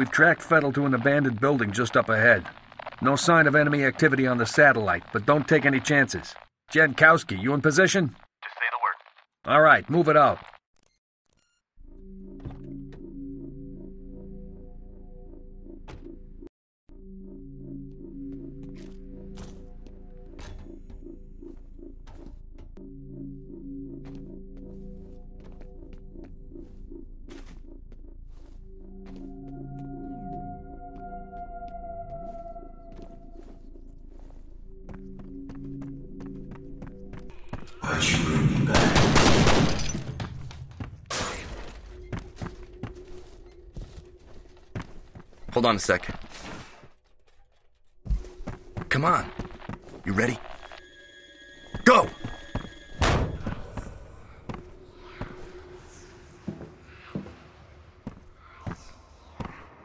We've tracked Fettel to an abandoned building just up ahead. No sign of enemy activity on the satellite, but don't take any chances. Jankowski, you in position? Just say the word. All right, move it out. On a sec. Come on. You ready? Go!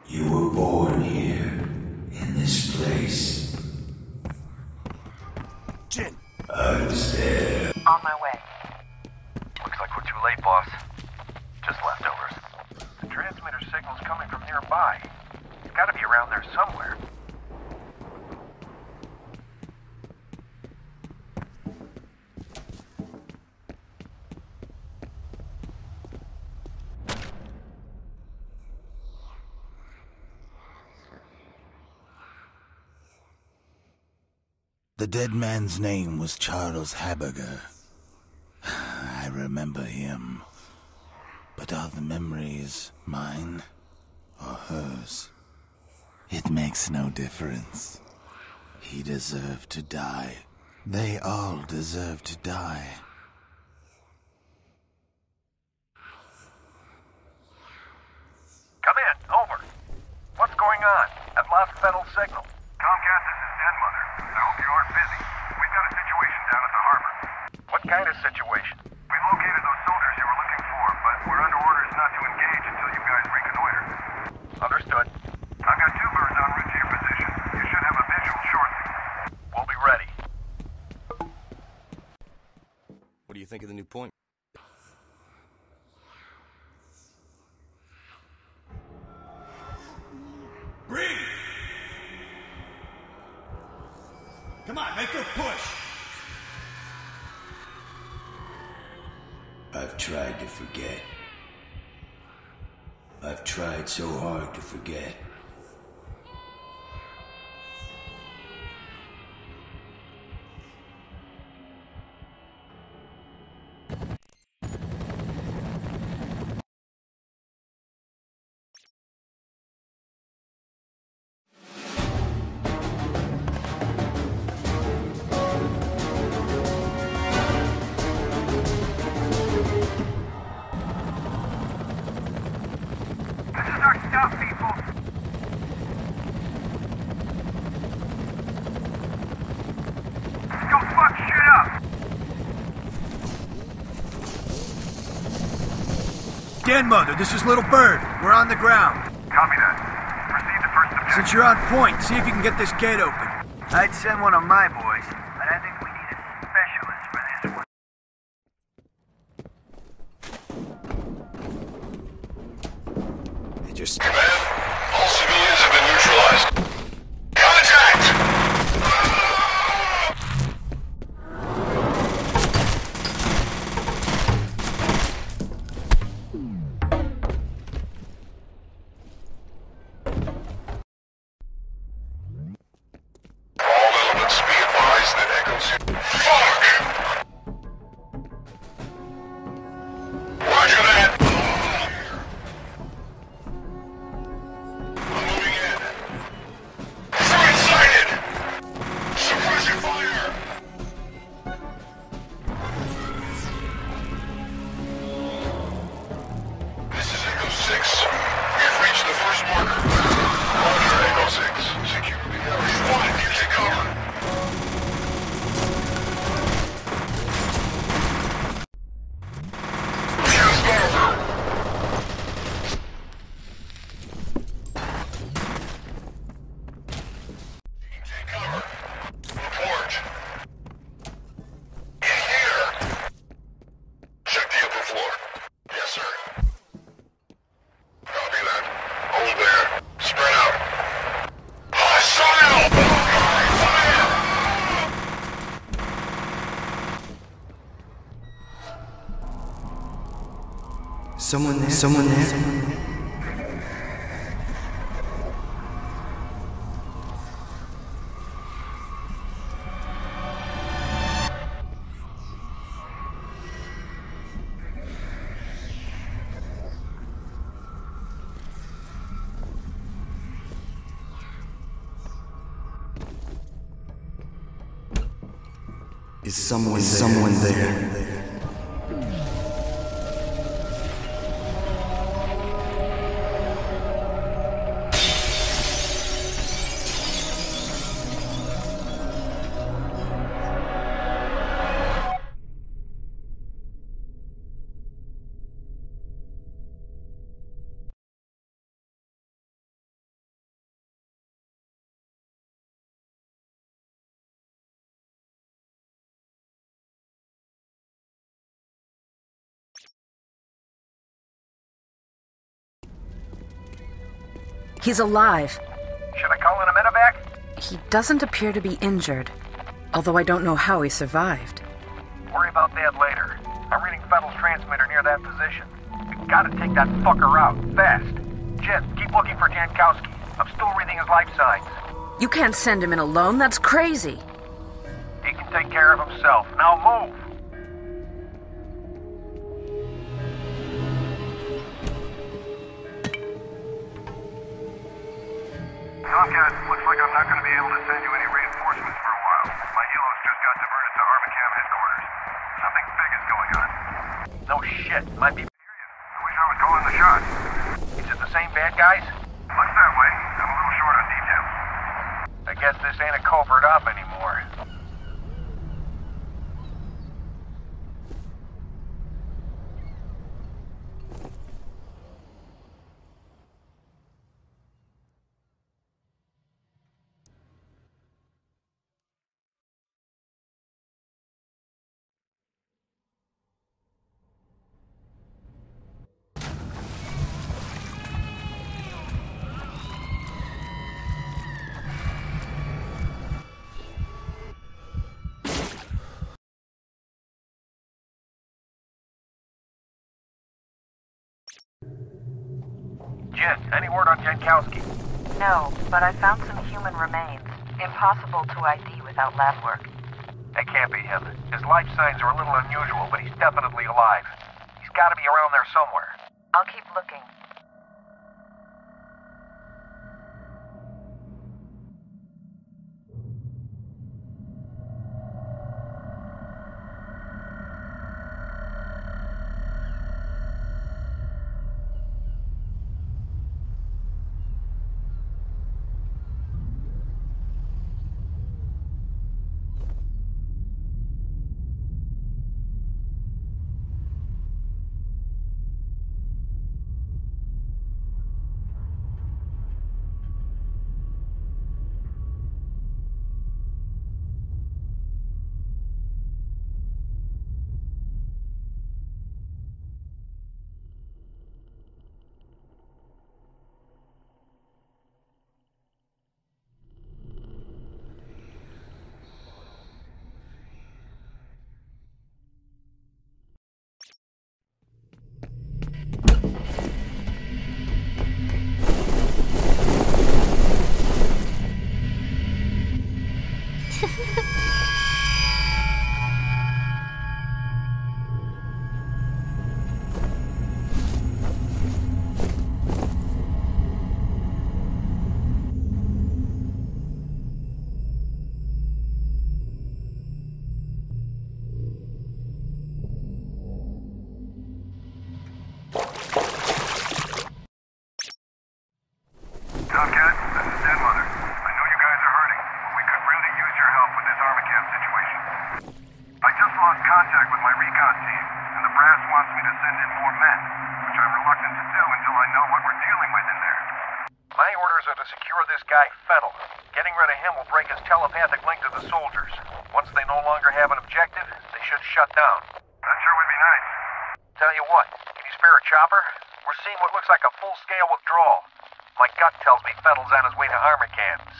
You were born here, in this place. Jin! I was there. On my way. Looks like we're too late, boss. Just leftovers. The transmitter signal's coming from nearby. It's gotta be around there somewhere. The dead man's name was Charles Haberger. I remember him. But are the memories mine or hers? It makes no difference. He deserved to die. They all deserve to die. Come in, over. What's going on? I've lost Fettel's signal. Comcast, this is Den Mother. I hope you aren't busy. We've got a situation down at the harbor. What kind of situation? We've located those soldiers you were looking for, but we're under orders not to engage until you guys reconnoiter. Understood. I've got two birds en route to your position. You should have a visual shortly. We'll be ready. What do you think of the new point? Breathe! Come on, make a push! To forget. I've tried so hard to forget. Den Mother, this is Little Bird. We're on the ground. Copy that. Proceed to first objective. Since you're on point, see if you can get this gate open. I'd send one of my boys, Someone there? Someone there? Is someone Is someone there? He's alive. Should I call in a medevac? He doesn't appear to be injured, although I don't know how he survived. Worry about that later. I'm reading Fettel's transmitter near that position. We gotta take that fucker out, fast. Jin, keep looking for Jankowski. I'm still reading his life signs. You can't send him in alone, that's crazy. He can take care of himself. Now move! Tomcat, looks like I'm not going to be able to send you any reinforcements for a while. My helos just got diverted to Armacham headquarters. Something big is going on. No shit. Might be. I wish I was calling the shots. Is it the same bad guys? Looks that way. I'm a little short on details. I guess this ain't a covert op anymore. Any word on Jankowski? No, but I found some human remains. Impossible to ID without lab work. That can't be him. His life signs are a little unusual, but he's definitely alive. He's got to be around there somewhere. I'll keep looking.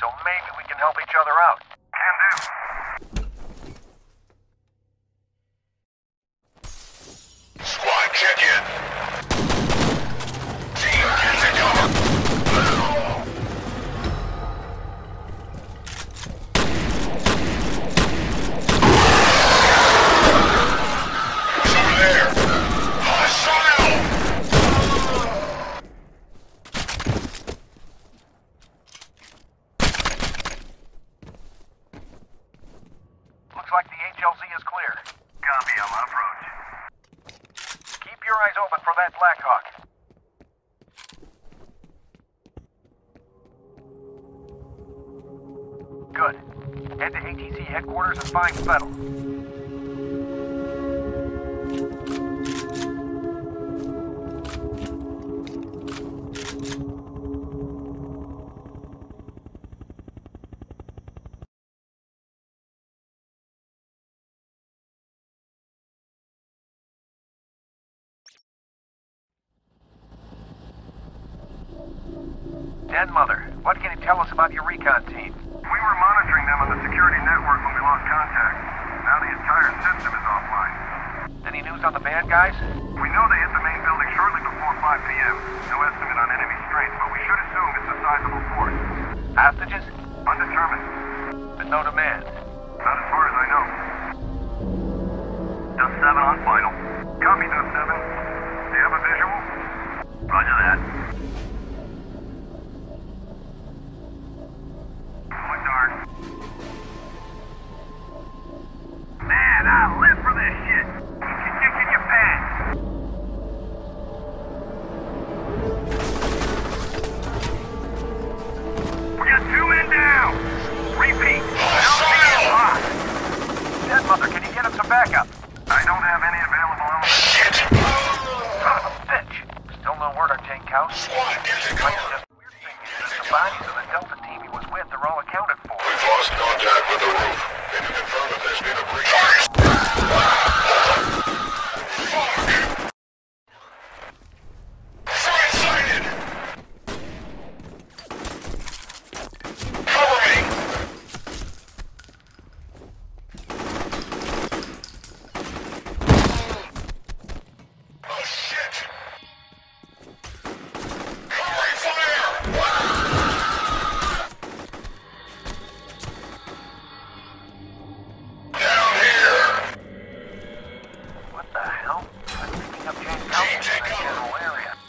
So maybe we can help each other out. Den Mother, what can you tell us about your recon team? We were monitoring them on the security network when we lost contact. Now the entire system is offline. Any news on the bad guys? We know they hit the main building shortly before 5 p.m. No estimate on enemy strength, but we should assume it's a sizable force. Hostages?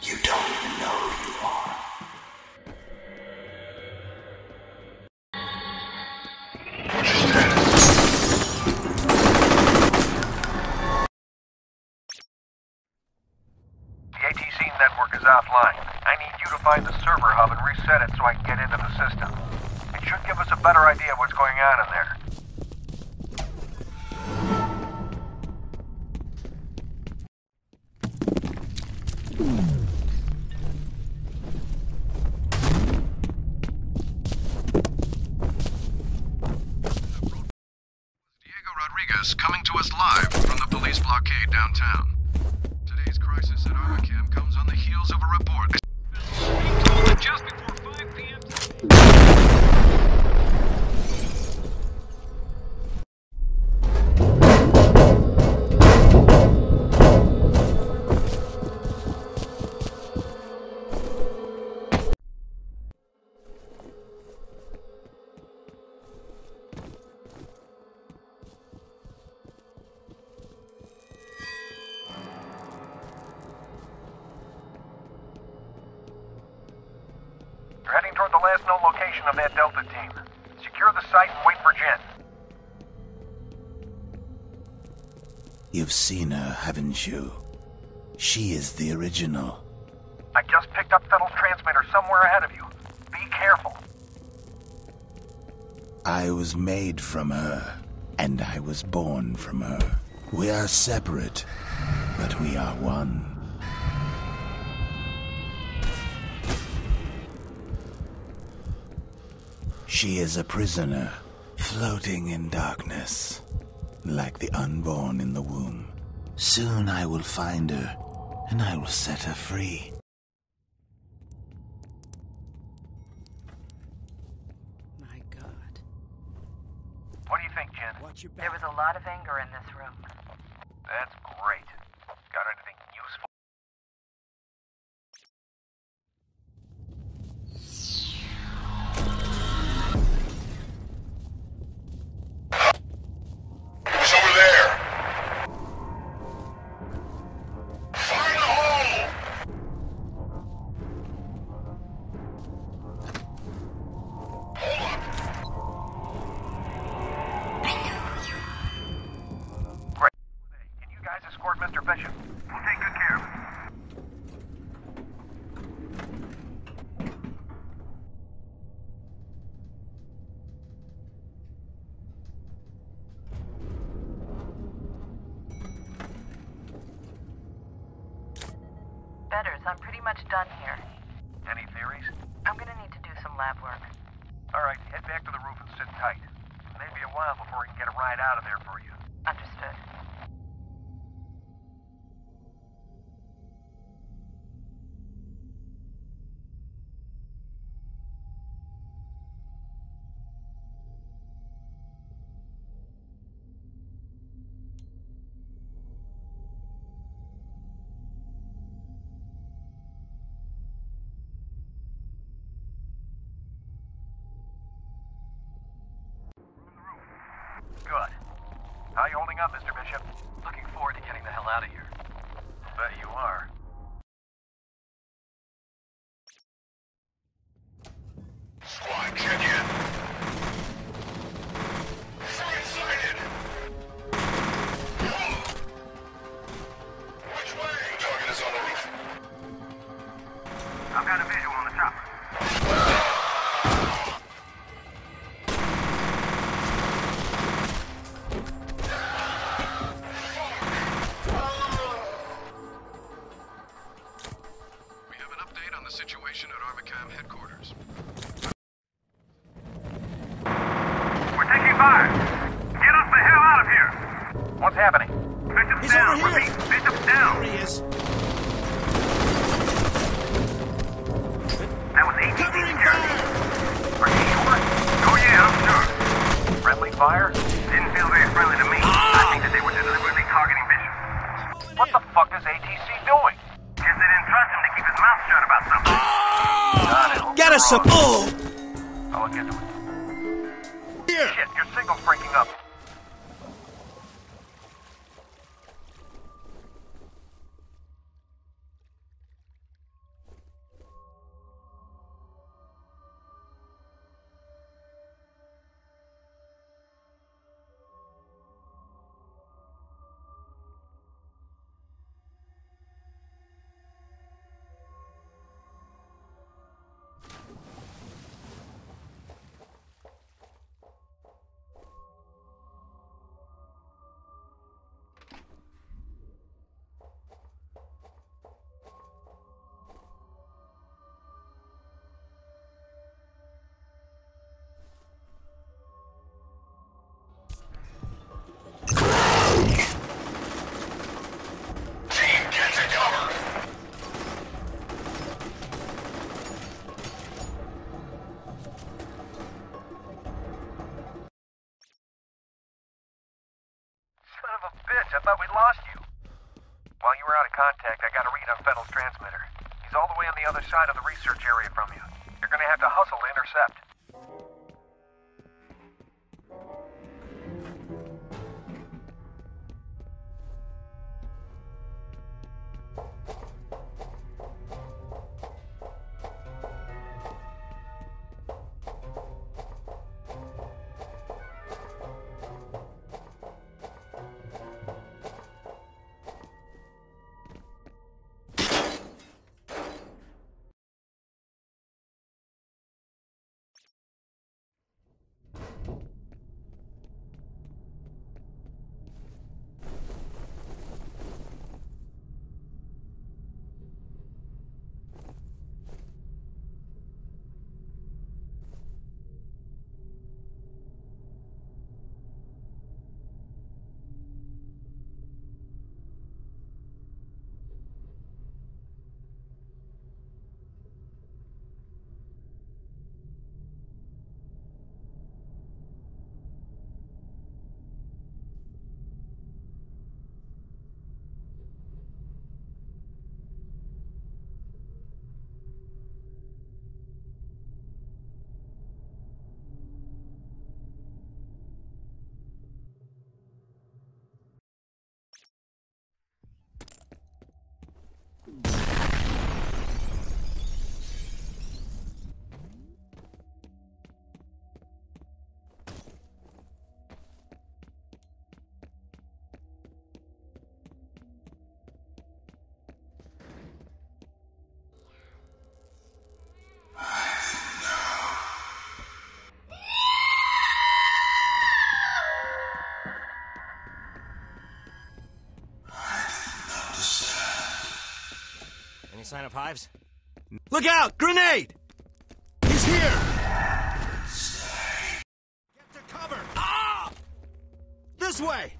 You don't know you are. The ATC network is offline. I need you to find the server hub and reset it so I can get into the system. It should give us a better idea of what's going on in there. You've seen her, haven't you? She is the original. I just picked up Fettel's transmitter somewhere ahead of you. Be careful. I was made from her, and I was born from her. We are separate, but we are one. She is a prisoner, floating in darkness, like the unborn in the womb. Soon I will find her, and I will set her free. My God. What do you think, Jin? Watch your There was a lot of anger in this room. That's much done here. Any theories? I'm gonna need to do some lab work. Alright, head back to the roof and sit tight. It may be a while before we can get a ride out of it. Armacham headquarters. We're taking fire. Get us the hell out of here. What's happening? Bishop's He's down. over here. Repeat, Bishop's down. There he is. That was 18 Covering fire. Are you sure? Oh yeah, I'm sure. Friendly fire? Didn't feel very friendly to me. I think that they were deliberately targeting Bishop. What the fuck is ATC Get us some. wrong. Oh! I'll look into it. Here! Shit, your signal's breaking side of the research area from you. You're gonna have to hustle to intercept. sign of hives? Look out! Grenade! He's here! Get to cover! Ah! This way!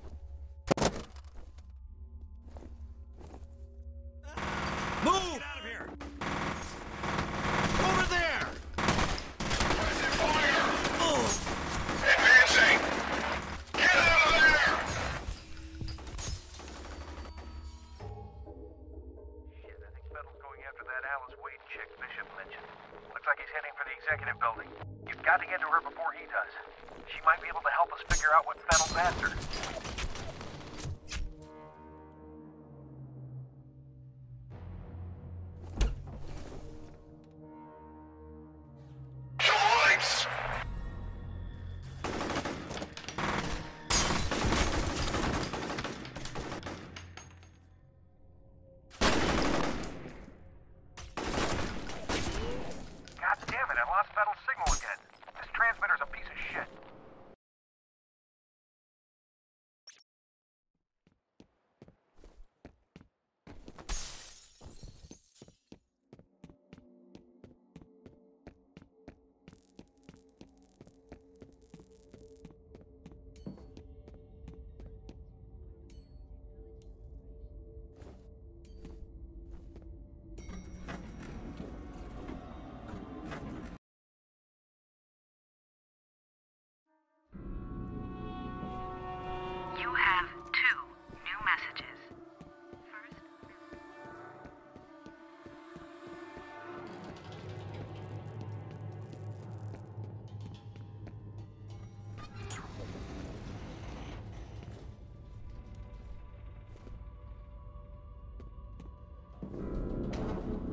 figure out what settled master.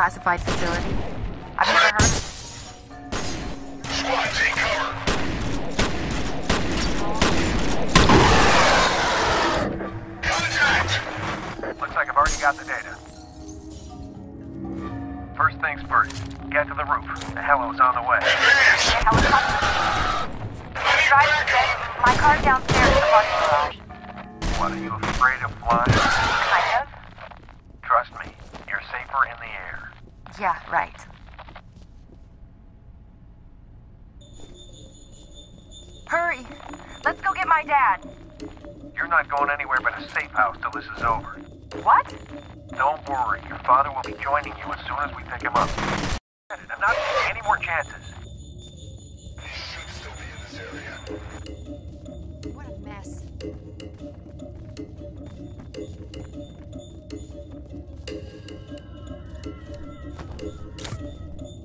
classified facility. will be joining you as soon as we pick him up. I'm not taking any more chances. What a mess.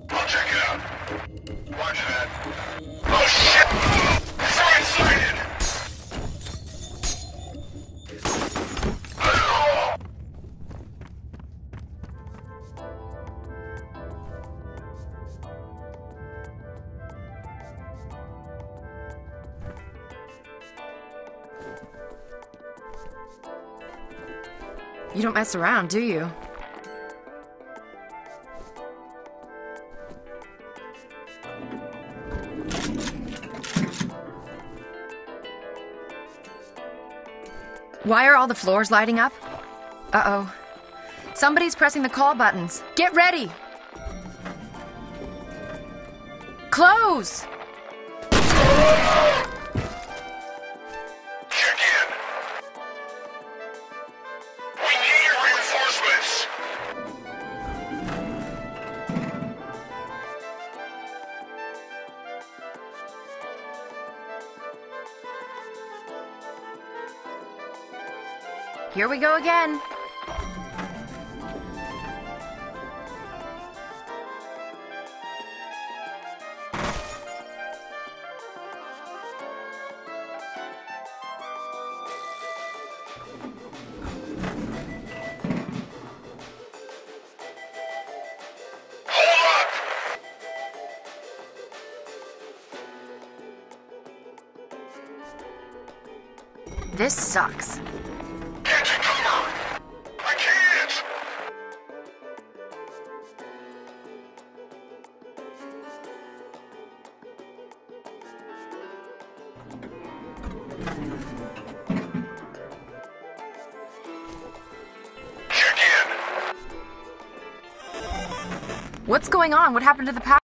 I'll check it out. Watch that. Mess around, do you? Why are all the floors lighting up? Uh oh. Somebody's pressing the call buttons. Get ready! Close! Here we go again. This sucks. Going on? What happened to the power?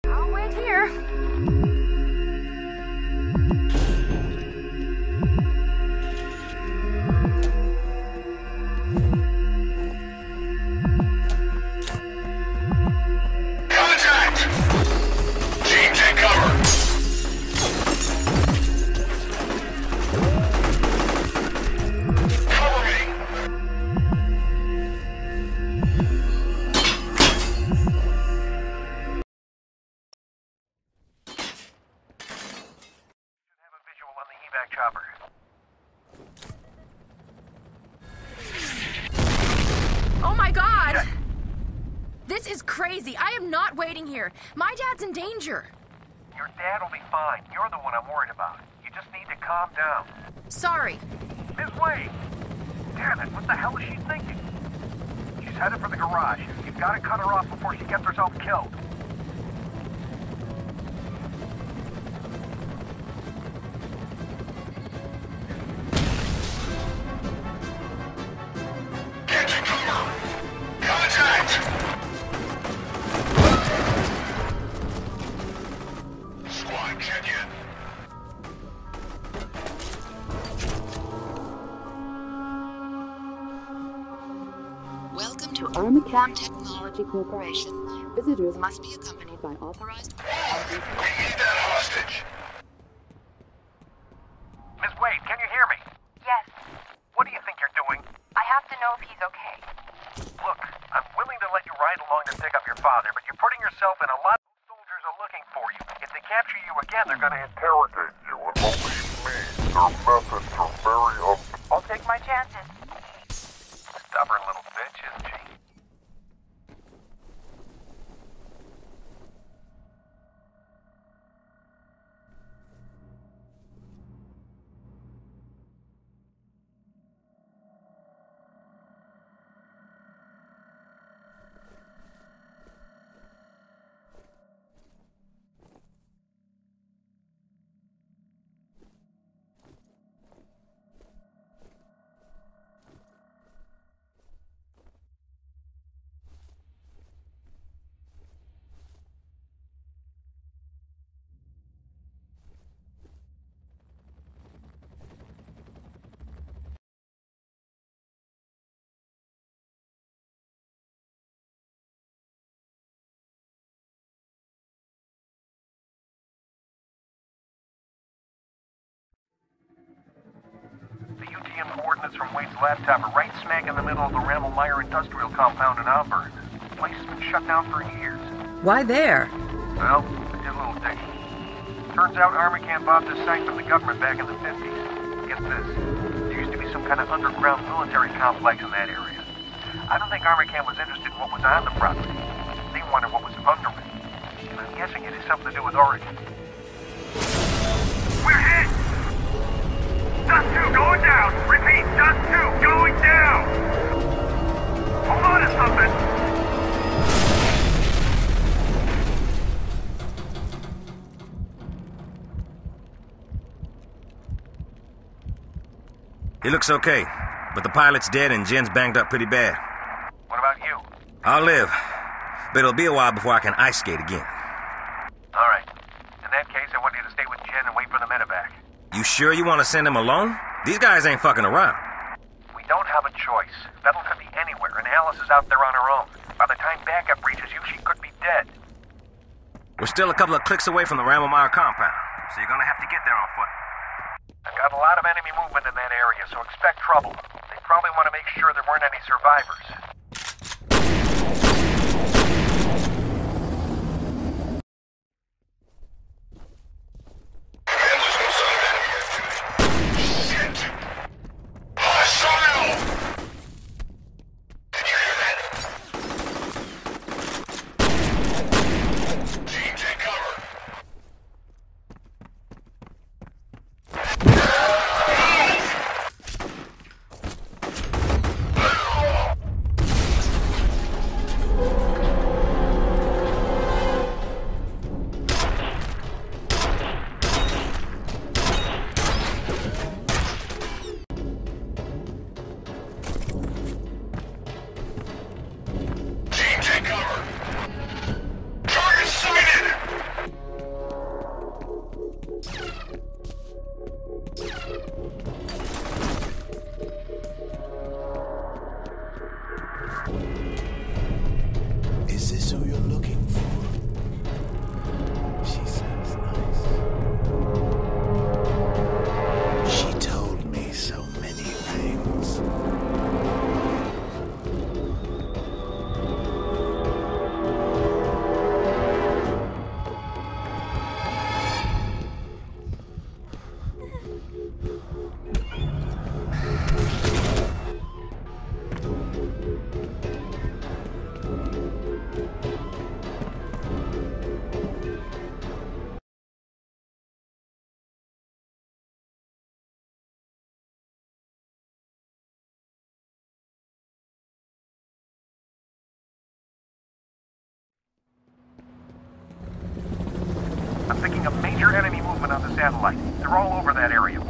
Sorry. Ms. Wade! Damn it, what the hell is she thinking? She's headed for the garage. You've got to cut her off before she gets herself killed. Corporation. Visitors must be accompanied by authorized. We need that hostage. Ms. Wade, can you hear me? Yes, What do you think you're doing? I have to know if he's okay. Look, I'm willing to let you ride along to pick up your father, but you're putting yourself in a lot. Those soldiers are looking for you. If they capture you again, they're going to interrogate you, and believe me, their methods are very un. I'll take my chances. Stubborn little bitch, isn't she? The UTM coordinates from Wade's laptop are right smack in the middle of the Ramelmeyer industrial compound in Auburn. The place has been shut down for years. Why there? Well, I did a little digging. Turns out Armacham bought this site from the government back in the 50s. Get this. There used to be some kind of underground military complex in that area. I don't think Armacham was interested in what was on the property. They wanted what was under it. And I'm guessing it has something to do with Origin. We're hit! Just two going down. Repeat, two going down. Hold on to something. He looks okay, but the pilot's dead and Jin's banged up pretty bad. What about you? I'll live, but it'll be a while before I can ice skate again. Sure you want to send him alone? These guys ain't fucking around. We don't have a choice. Fettel could be anywhere, and Alice is out there on her own. By the time backup reaches you, she could be dead. We're still a couple of clicks away from the Ramelmeyer compound, so you're gonna have to get there on foot. I've got a lot of enemy movement in that area, so expect trouble. They probably want to make sure there weren't any survivors. Is this who you're looking that area.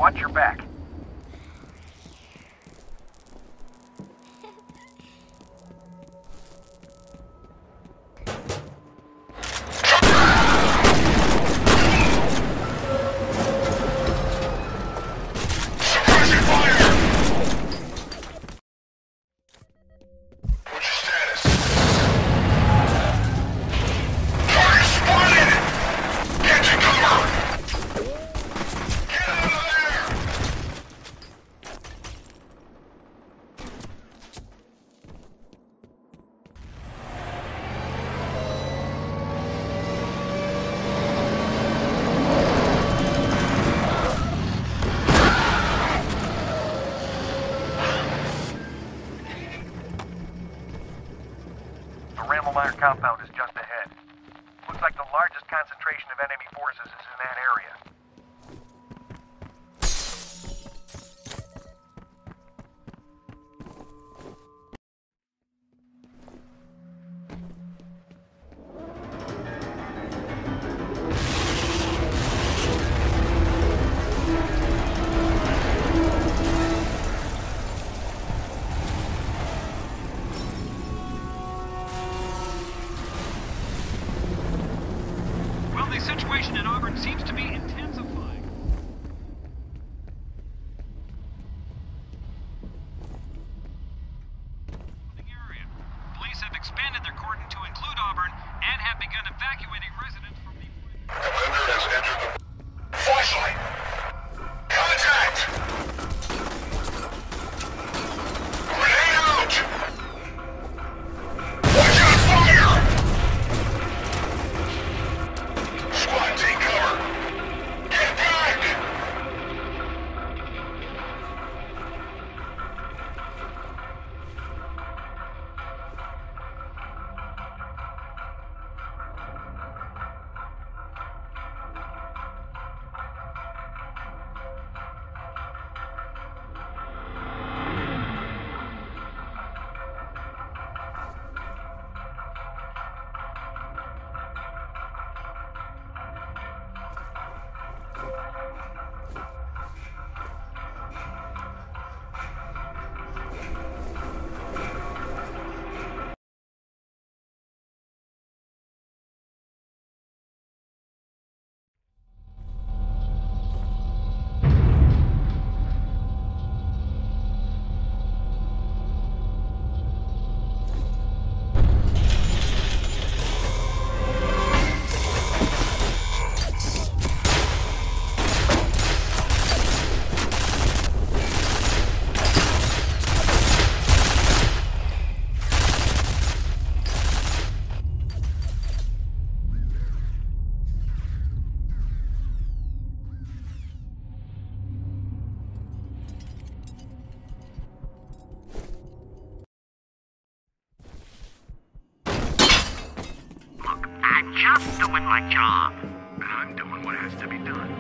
Doing my job. And I'm doing what has to be done.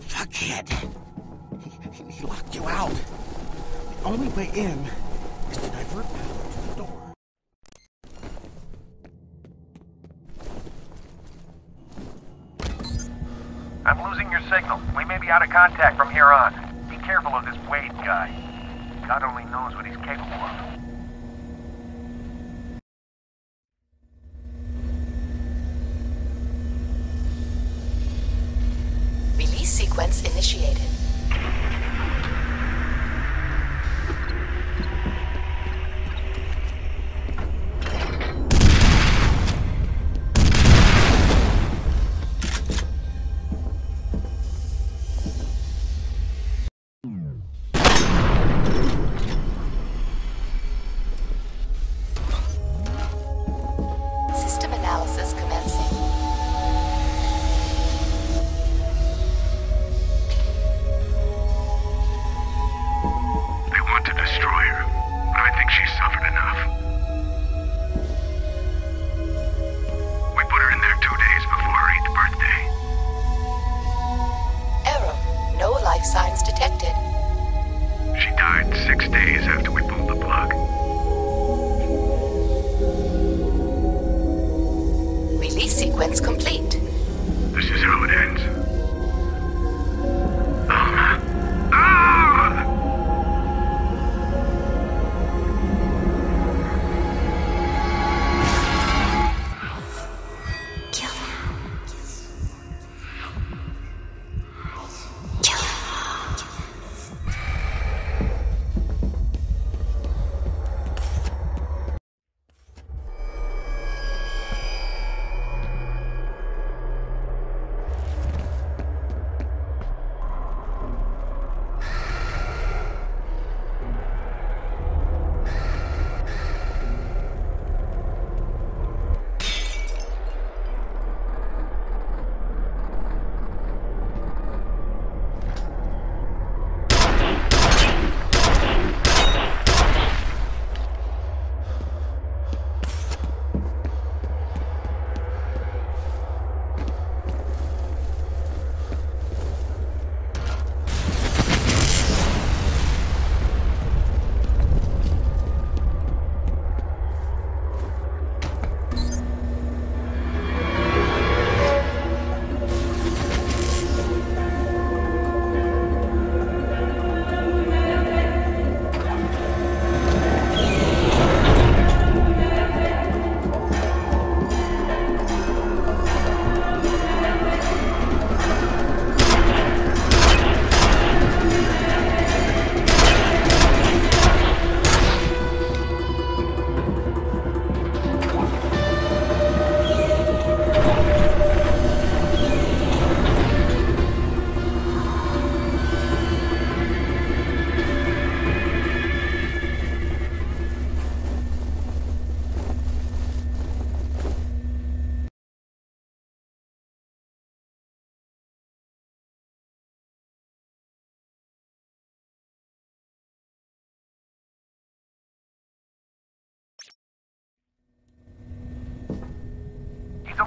Fuckhead. He, he locked you out. The only way in is to divert power to the door. I'm losing your signal. We may be out of contact from here on. Be careful of this Wade guy. God only knows what he's capable of.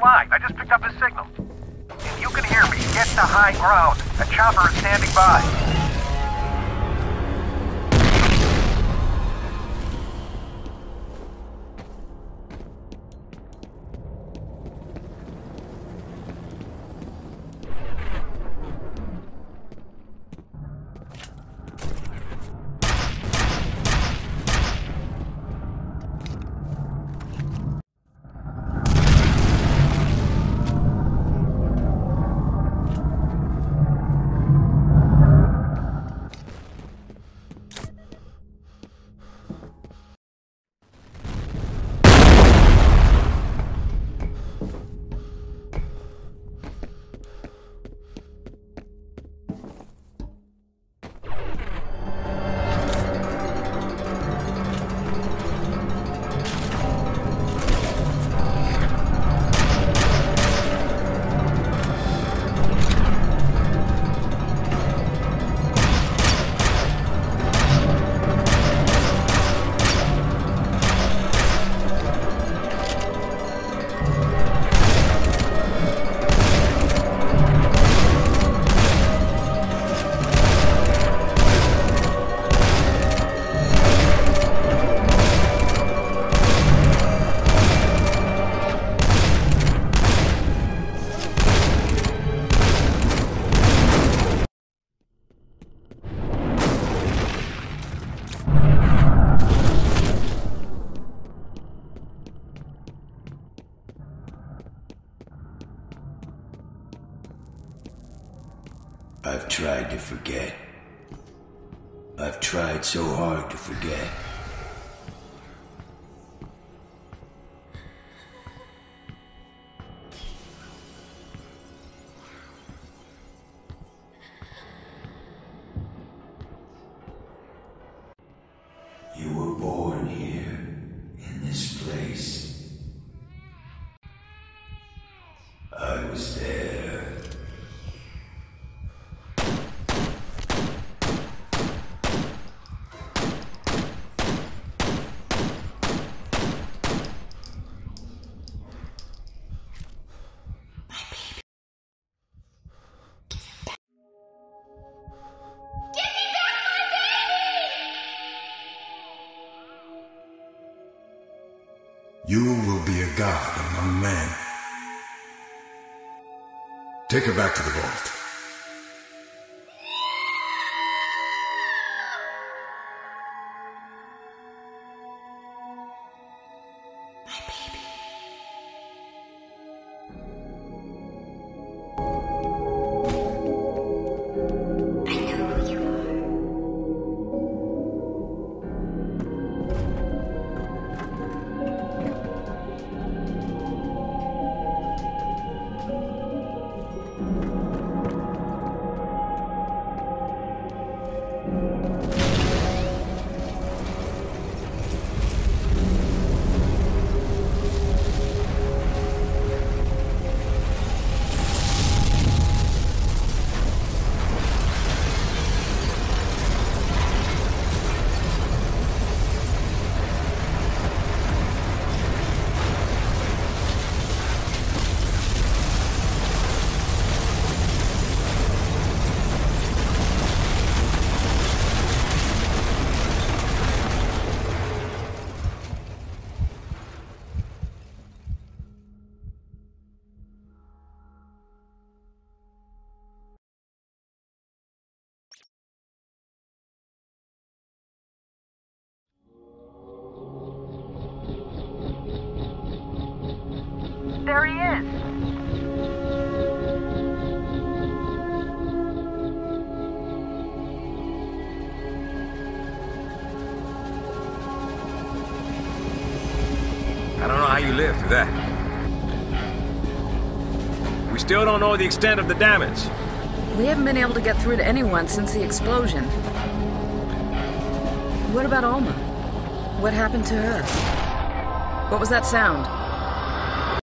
I just picked up his signal. If you can hear me, get to high ground. A chopper is standing by. I've tried so hard to forget. Take her back to the don't know the extent of the damage. We haven't been able to get through to anyone since the explosion. What about Alma? What happened to her? What was that sound?